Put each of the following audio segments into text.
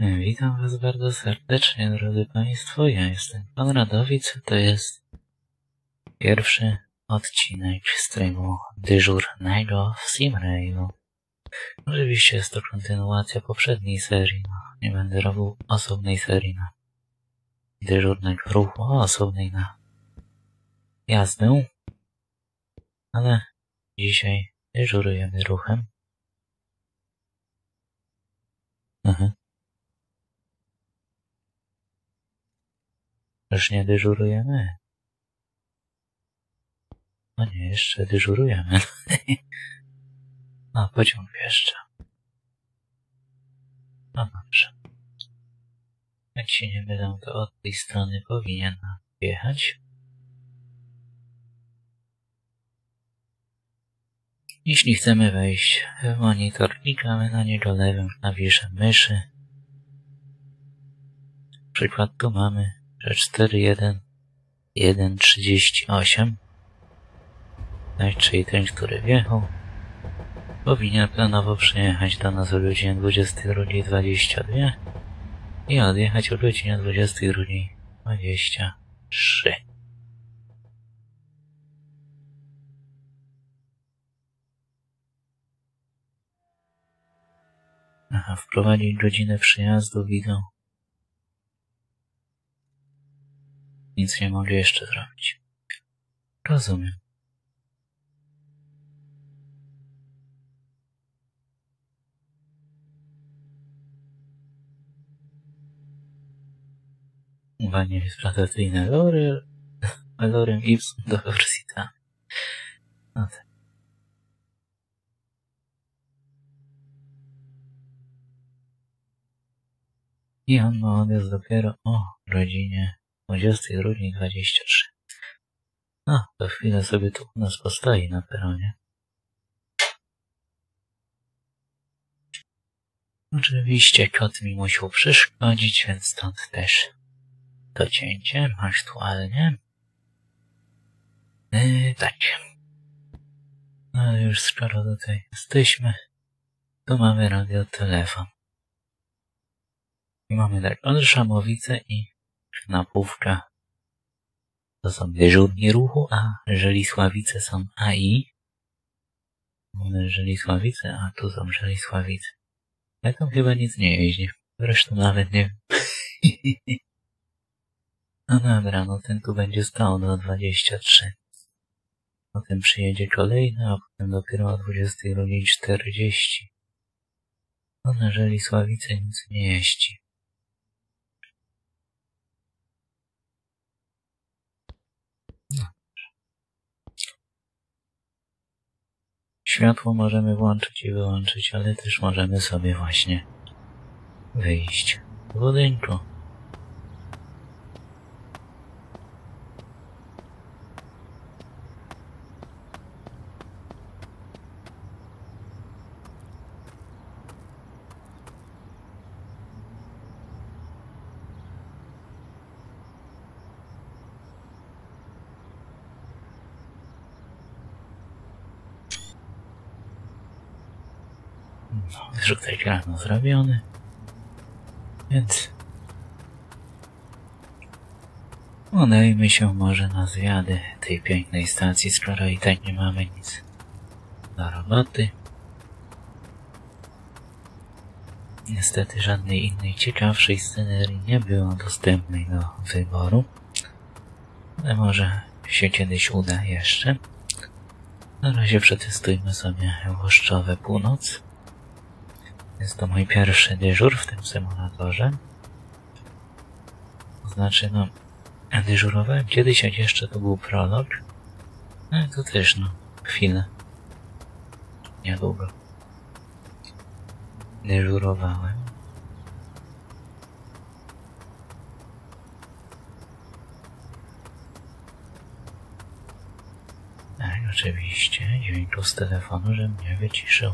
Witam Was bardzo serdecznie, drodzy Państwo. Ja jestem Pan Radowic. To jest pierwszy odcinek streamu dyżurnego w SimRayu. Oczywiście jest to kontynuacja poprzedniej serii. No, nie będę robił osobnej serii na dyżurnego ruchu, osobnej na jazdę. Ale dzisiaj dyżurujemy ruchem. Mhm. Już nie dyżurujemy. No nie, jeszcze dyżurujemy. No, pociąg jeszcze. No dobrze. Jak się nie mylę, to od tej strony powinien jechać. Jeśli chcemy wejść w monitor, klikamy na niego lewym klawiszem myszy. Przykład tu mamy, że 4.1.1.38 tak, czyli ten, który wjechał powinien planowo przyjechać do nas o godzinie 22.22 i odjechać o godzinie 22.23. Aha, wprowadzić godzinę przyjazdu widzą. Nic nie mogę jeszcze zrobić. Rozumiem. Uwanie fratatyjne lory, lorem ipsum do wersita. No tak. I on ma odjazd dopiero o godzinie 22.23. No, to chwilę sobie tu u nas postoi na peronie. Oczywiście kot mi musiał przeszkodzić, więc stąd też to cięcie aktualnie. Yy, tak. No już skoro tutaj jesteśmy, to mamy radiotelefon. I mamy tak, Olszamowice i Knapówka to są dyżurni ruchu, a Żelisławice są AI. Żelisławice, a tu są Żelisławice. Ja tam chyba nic nie jeździ. Zresztą nawet nie wiem. No dobra, no ten tu będzie stał do 23. Potem przyjedzie kolejny, a potem dopiero o 22.40. No na Żelisławice nic nie jeździ. Światło możemy włączyć i wyłączyć, ale też możemy sobie właśnie wyjść z budynku. No, zrzut ekranu zrobiony. Więc udajmy się może na zwiady tej pięknej stacji, skoro i tak nie mamy nic do roboty. Niestety żadnej innej ciekawszej scenerii nie było dostępnej do wyboru. Ale może się kiedyś uda jeszcze. Na razie przetestujmy sobie Łoszczowe Północ. Jest to mój pierwszy dyżur w tym symulatorze. To znaczy, no, dyżurowałem kiedyś, jak jeszcze to był prolog. No i to też, no, chwilę. Niedługo. Dyżurowałem. Tak, oczywiście, dźwięku z telefonu, że mnie wyciszył.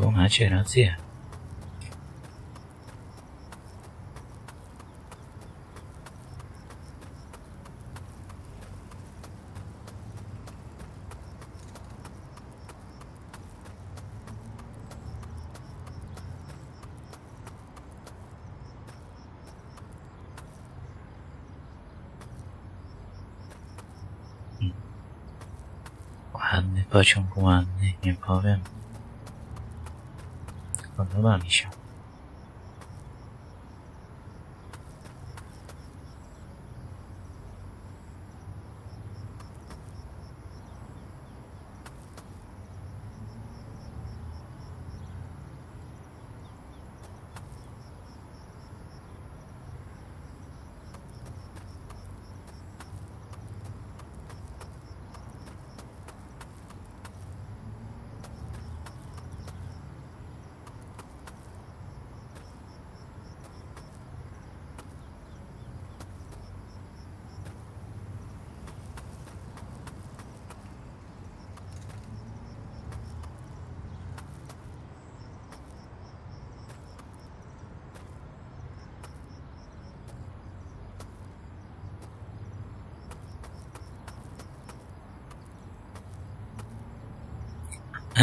Bo macie rację. Ładny pociąg, ładny, nie powiem. Podoba się.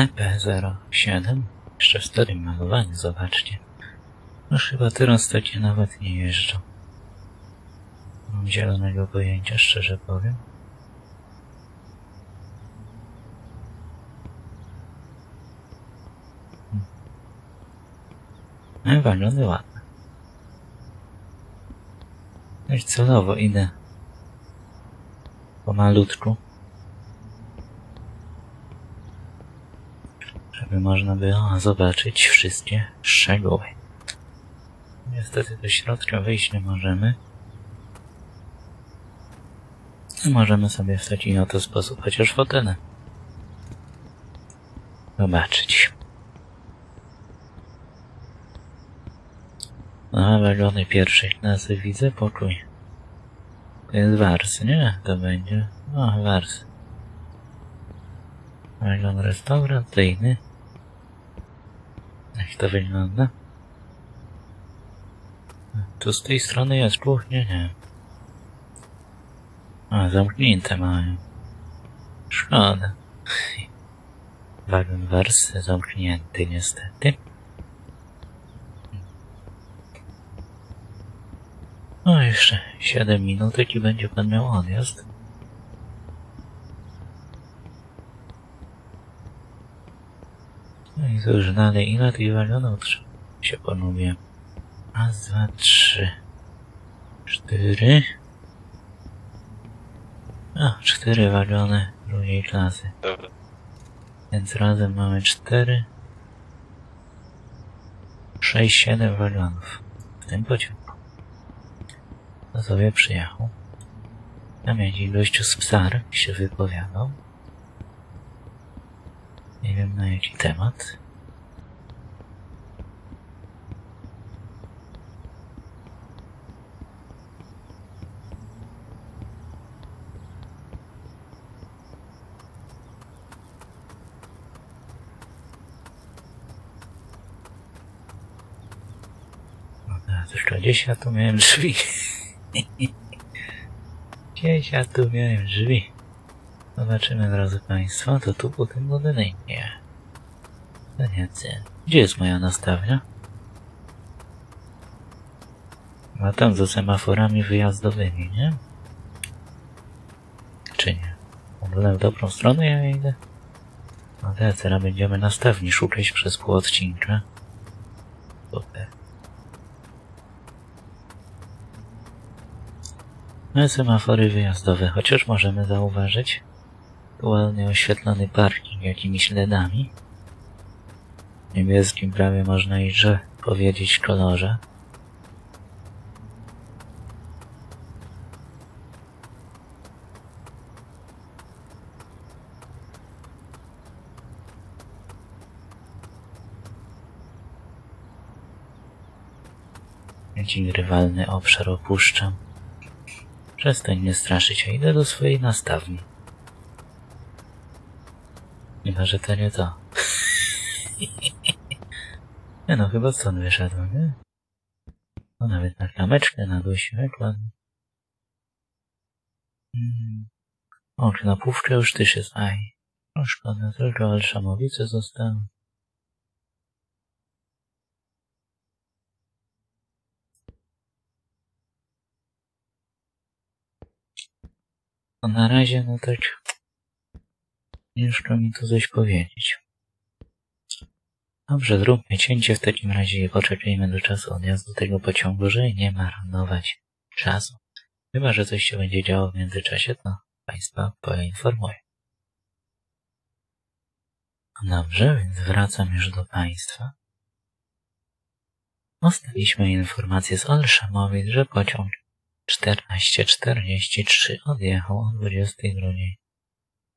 EP07 jeszcze w starym malowaniu, zobaczcie. No chyba teraz takie nawet nie jeżdżą. Mam zielonego pojęcia, szczerze powiem. Hmm. E, Wagliony ładne. No i celowo idę pomalutku. Żeby można było zobaczyć wszystkie szczegóły. Niestety do środka wyjść nie możemy. Możemy sobie w taki oto sposób chociaż fotelę zobaczyć. No, wagony pierwszej klasy widzę pokój. To jest wars, nie? To będzie. No, wars. Wagon restauracyjny. Jak to wygląda? Tu z tej strony jest kuchnia, nie. A, zamknięte mają. Szkoda. Wagon wersy zamknięty niestety. No jeszcze 7 minut i będzie pan miał odjazd. No i cóż, dalej, ile tych wagonów trzeba się ponownie? Raz, dwa, trzy, cztery. A, cztery wagony drugiej klasy. Dobra. Więc razem mamy cztery, sześć, siedem wagonów w tym pociągu. To sobie przyjechał. Tam jakiś gościu z psar się wypowiadał. Nie wiem na jaki temat. Tylko gdzieś ja tu miałem drzwi. Gdzieś ja tu miałem drzwi. Zobaczymy, drodzy Państwo, to tu po tym budynku. To nie ty. Gdzie jest moja nastawnia? A tam za semaforami wyjazdowymi, nie? Czy nie? Ogóle w dobrą stronę ja idę? No te, teraz będziemy nastawni szukać przez pół odcinka. Super. No semafory wyjazdowe, chociaż możemy zauważyć ładnie oświetlony parking jakimiś LEDami. Niebieskim prawie można i że powiedzieć kolorze. Jakiś rywalny obszar opuszczam. Przestań mnie straszyć, a idę do swojej nastawni. Chyba, że to nie to. nie no, chyba stąd wyszedłem, nie? No nawet na klameczkę na dosiłek ładnie. Mm. O, czy na pówkę już też jest, aj. No szkoda, tylko Olszamowice zostały. No na razie, no tak. Ciężko mi tu coś powiedzieć. Dobrze, zróbmy cięcie w takim razie i poczekajmy do czasu odjazdu tego pociągu, że nie marnować czasu. Chyba, że coś się będzie działo w międzyczasie, to Państwa poinformuję. Dobrze, więc wracam już do Państwa. Dostaliśmy informację z Olszamowic, że pociąg 1443 odjechał o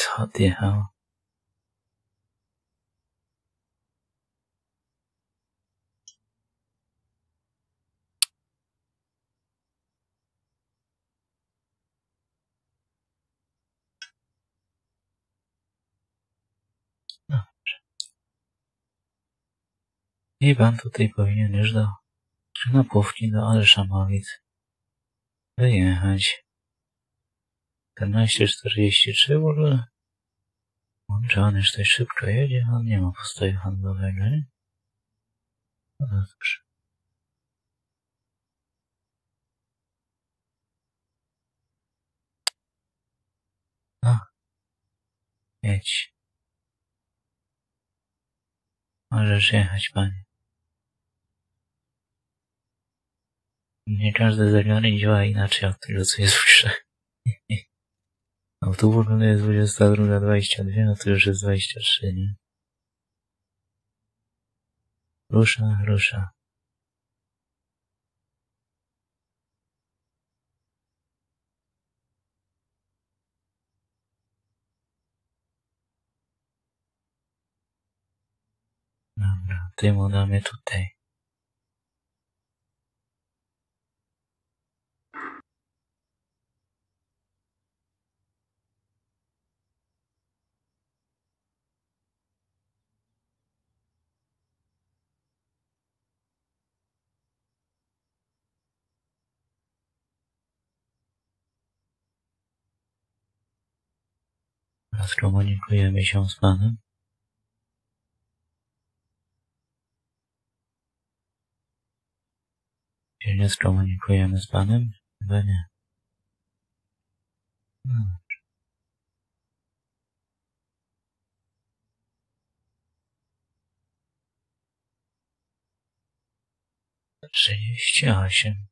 Co odjechał? I pan tutaj powinien już do Knopówki do Olszamowic wyjechać. 14.43 w ogóle. On już coś szybko jedzie? On nie ma postoju handlowego, nie? No dobrze. No. Jedź. Możesz jechać, panie. Nie każde zegary działa inaczej od tego, co jest w grze. No tu w ogóle jest 22.22, a tu już jest 23, nie? Rusza, rusza. Dobra, tym udamy tutaj. Teraz komunikujemy się z Panem. Czy nie skomunikujemy z Panem? Chyba nie. No. Trzydzieści osiem.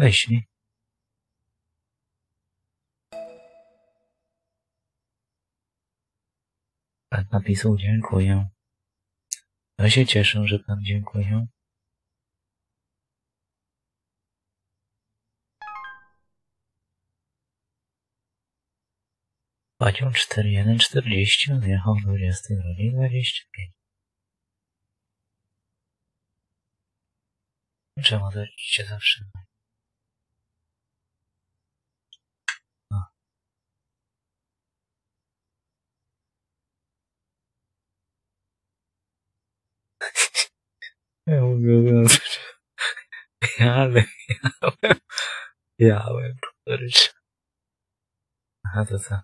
Wyślij. Pan napisał dziękuję. Ja się cieszę, że pan dziękuję. Pociąg 4140 odjechał 22.25. Czemu to cię zatrzymać? Ja mówię, ale miałem, miałem kurczę. Aha, to co?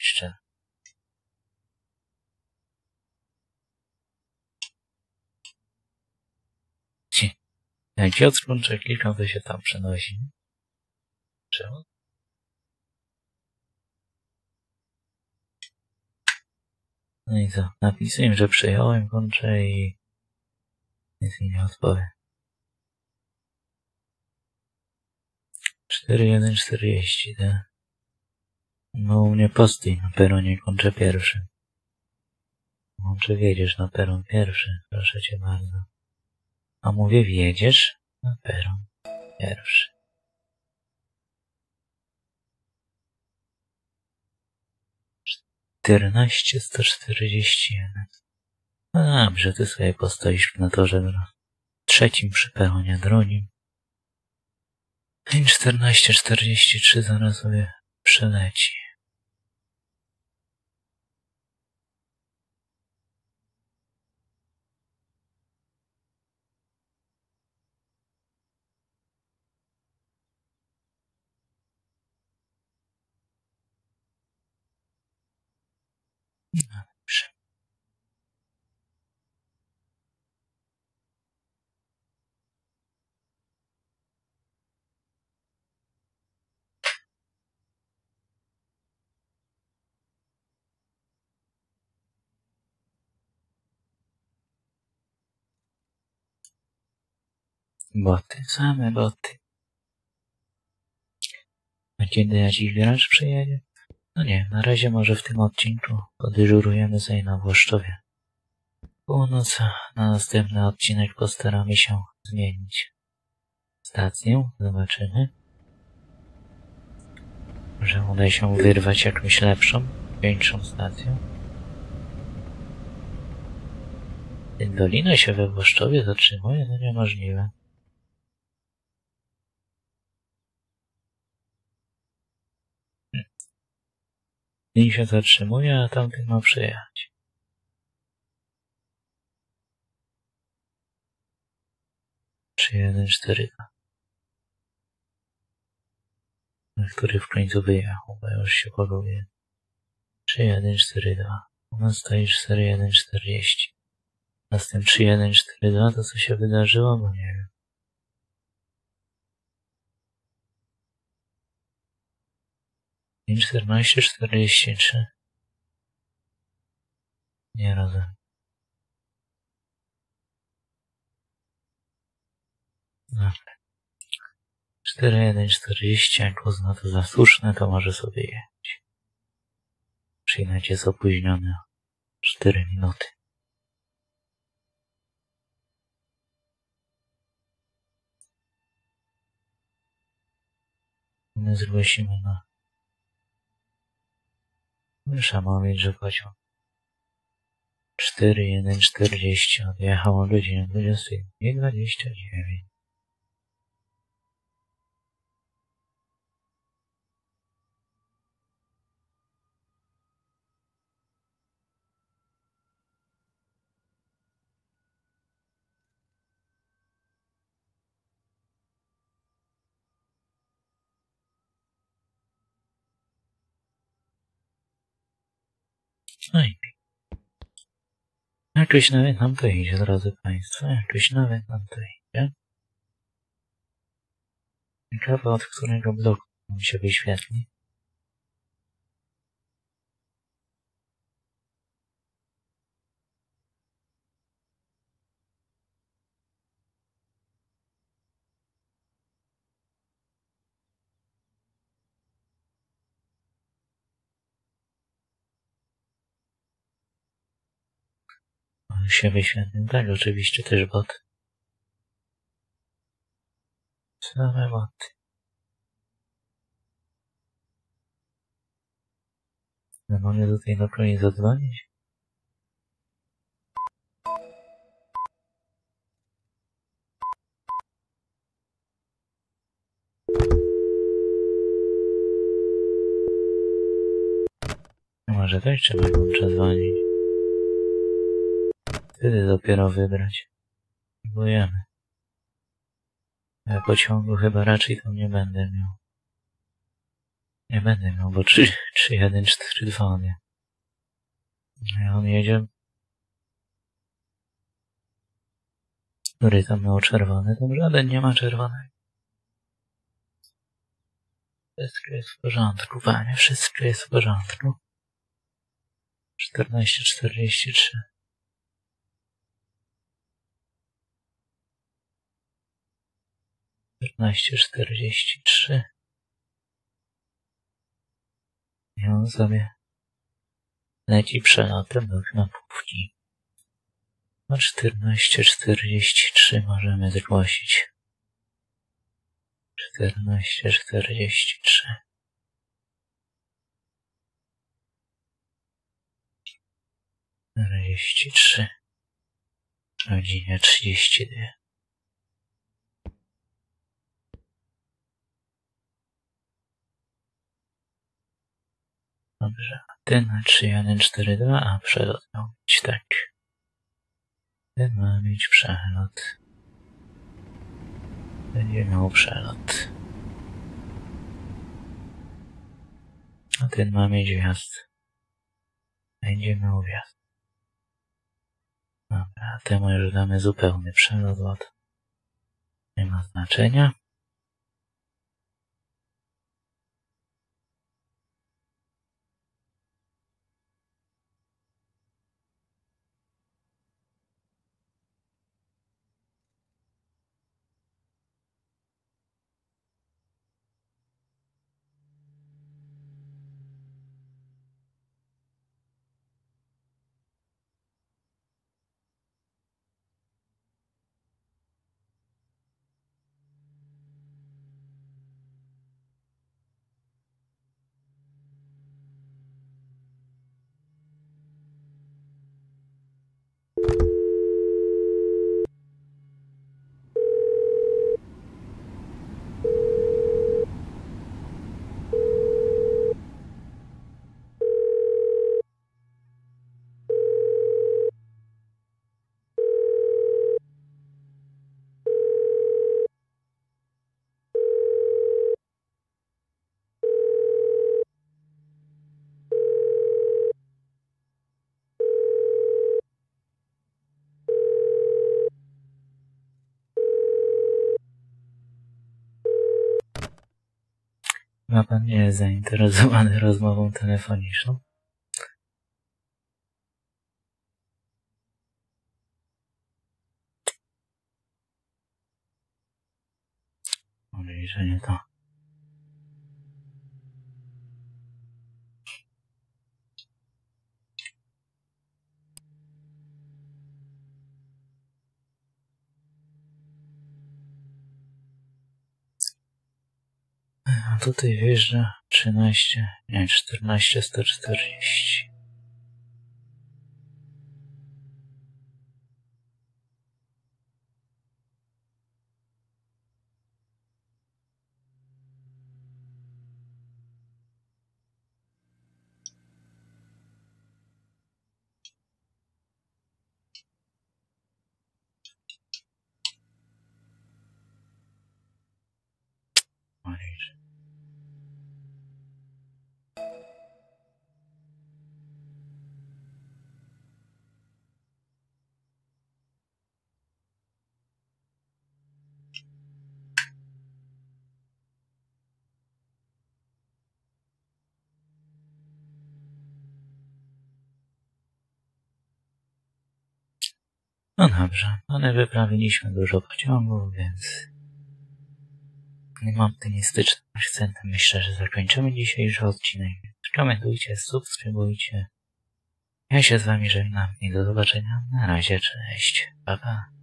Jeszcze. Ci. Jak Piotrkuncze klikam, to się tam przenosi. Czemu? No i co? Napisuję, że przyjąłem kończę i nic mi nie odpowie. 4140, tak? No u mnie posty na peronie kończę pierwszy. Może wiedziesz na peron pierwszy, proszę cię bardzo. A mówię, wjedziesz na peron pierwszy. Czternaście sto czterdzieści jeden. No dobrze, ty sobie postoisz na torze dro- trzecim przy peronie drugim. I czternaście czterdzieści trzy zaraz sobie przeleci. No dobrze. Boty, same boty. A kiedy jakiś gracz przyjedzie? No nie, na razie może w tym odcinku podyżurujemy sobie na Włoszczowie. Północ, na następny odcinek postaramy się zmienić stację. Zobaczymy. Może uda się wyrwać jakąś lepszą, większą stację. Dolina się we Włoszczowie zatrzymuje? No niemożliwe. Ten się zatrzymuje, a tamten ma przyjechać. Trzy, jeden, cztery, który w końcu wyjechał, bo już się jeden, cztery, dwa. U nas stoi cztery, jeden, czterdzieści. A z tym trzy, jeden, cztery, dwa, to co się wydarzyło, bo nie wiem. Pięć, czternaście, czterdzieści trzy. Nie rozumiem. Dobra. 4140, jak uzna to za słuszne, to może sobie jechać. Przyjemność jest opóźniony o 4 minuty. My zgłosimy na Szama między pociąg. 4, 1, 40. Odjechało ludzi 21 i 29. Nawet nam to idzie, drodzy Państwo, jakoś nawet nam to idzie. Ciekawe od którego bloku nam się wyświetli. Się wyświetlił. Tak, oczywiście też bot. Same boty. No mogę do tej naklei zadzwonić? Może też trzeba go przedzwonić. Wtedy dopiero wybrać. Próbujemy. Ja pociągu chyba raczej tam nie będę miał. Nie będę miał, bo 3, 3 1, 4, 2 on. A on jedzie. Który tam miał czerwony? Tam żaden nie ma czerwonego. Wszystko jest w porządku, panie. Wszystko jest w porządku. 14.43 14.43 I on sobie leci przelotem do knopówki. O 14.43 możemy zgłosić. 14.43 43 godzinie 32 Dobrze, ty na 3142, a przelot miał być tak. Ten ma mieć przelot. Będzie miał przelot. A ten ma mieć wjazd. Będzie miał wjazd. Dobra, temu już damy zupełny przelot, bo to nie ma znaczenia. Pan nie jest zainteresowany rozmową telefoniczną? Mówi, że nie to. A tutaj wjeżdża 13, nie, 14, 140. No dobrze, ale wyprawiliśmy dużo pociągów, więc nie mam optymistycznym akcentem. Myślę, że zakończymy dzisiejszy odcinek. Komentujcie, subskrybujcie. Ja się z wami żegnam i do zobaczenia. Na razie, cześć. Pa, pa.